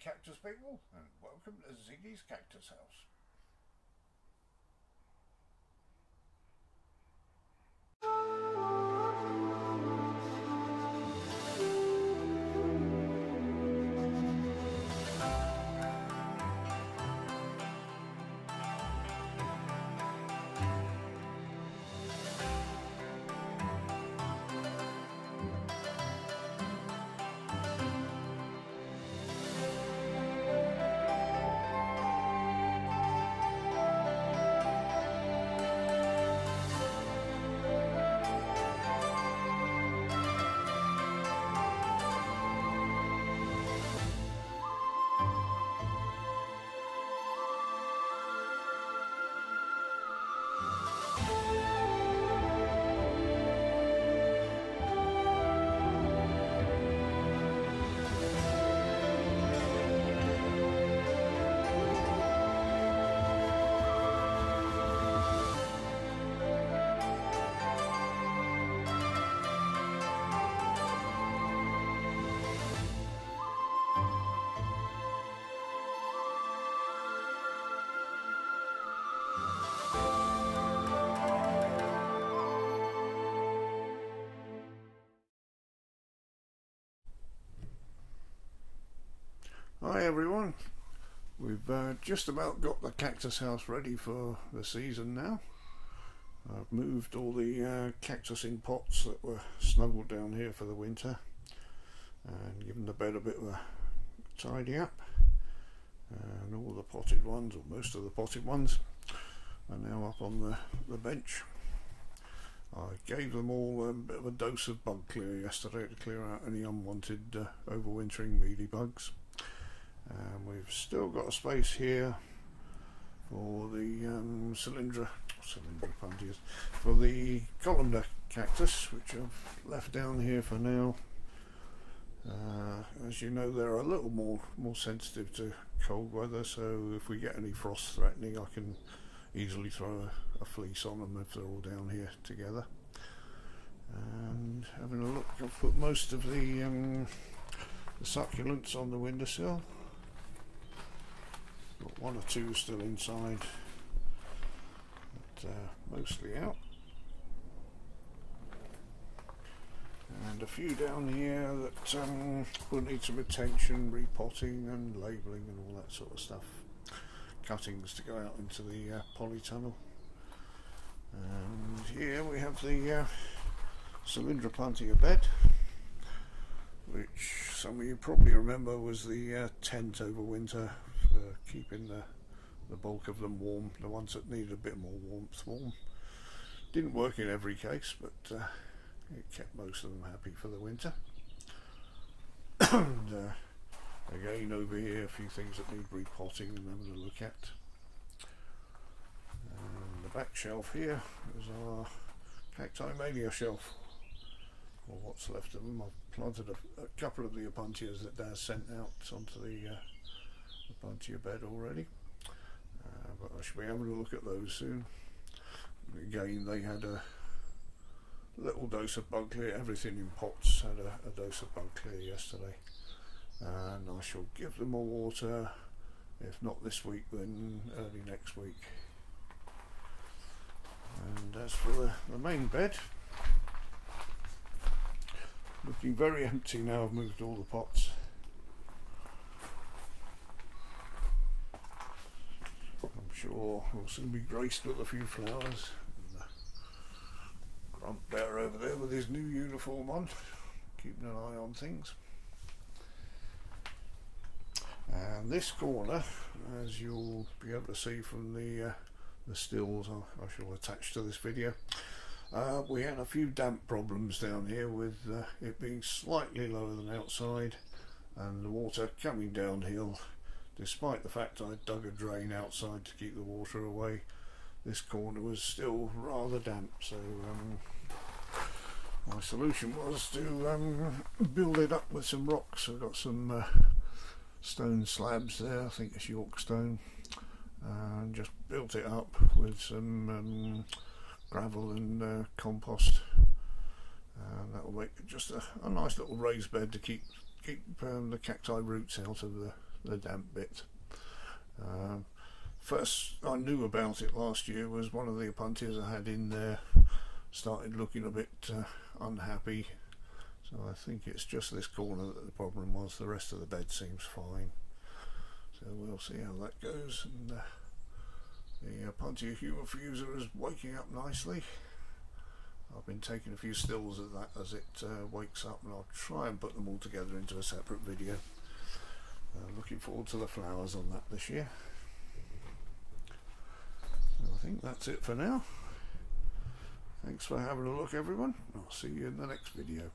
cactus people and welcome to Ziggy's Cactus House. Hi everyone, we've uh, just about got the cactus house ready for the season now. I've moved all the uh, cactus in pots that were snuggled down here for the winter and given the bed a bit of a tidy up and all the potted ones or most of the potted ones are now up on the, the bench. I gave them all a bit of a dose of bug clear yesterday to clear out any unwanted uh, overwintering mealybugs and we've still got a space here for the um, cylindra, cylindra puntias, for the columnar cactus which I've left down here for now. Uh, as you know they're a little more more sensitive to cold weather so if we get any frost threatening I can easily throw a, a fleece on them if they're all down here together. And having a look I've put most of the, um, the succulents on the windowsill Got one or two still inside, but uh, mostly out. And a few down here that um, will need some attention, repotting and labelling and all that sort of stuff. Cuttings to go out into the uh, polytunnel. And here we have the uh, Cylindropuntia bed, which some of you probably remember was the uh, tent over winter for keeping the, the bulk of them warm, the ones that needed a bit more warmth warm. Didn't work in every case, but uh, it kept most of them happy for the winter. and uh, again over here, a few things that need repotting and having a look at. And the back shelf here is our Cacti Mania shelf, or what's left of them. I've planted a, a couple of the Opuntias that Daz sent out onto the uh, onto your bed already. Uh, but I should be having a look at those soon. Again, they had a little dose of bug clear. Everything in pots had a, a dose of bug clear yesterday. And I shall give them more water, if not this week, then early next week. And as for the, the main bed, looking very empty now. I've moved all the pots. Sure we'll soon be graced with a few flowers. And, uh, Grunt Bear over there with his new uniform on, keeping an eye on things. And this corner, as you'll be able to see from the uh, the stills I, I, shall attach to this video, uh, we had a few damp problems down here with uh, it being slightly lower than outside and the water coming downhill despite the fact I dug a drain outside to keep the water away this corner was still rather damp so um, my solution was to um, build it up with some rocks. I've got some uh, stone slabs there I think it's York stone and just built it up with some um, gravel and uh, compost. And that will make just a, a, nice little raised bed to keep keep um, the cacti roots out of the the damp bit. Um, first I knew about it last year was one of the Opuntias I had in there started looking a bit uh, unhappy. So I think it's just this corner that the problem was. The rest of the bed seems fine. So we'll see how that goes. And uh, the Opuntia humifusa is waking up nicely. I've been taking a few stills of that as it uh, wakes up and I'll try and put them all together into a separate video uh, looking forward to the flowers on that this year I think that's it for now. Thanks for having a look everyone. I'll see you in the next video.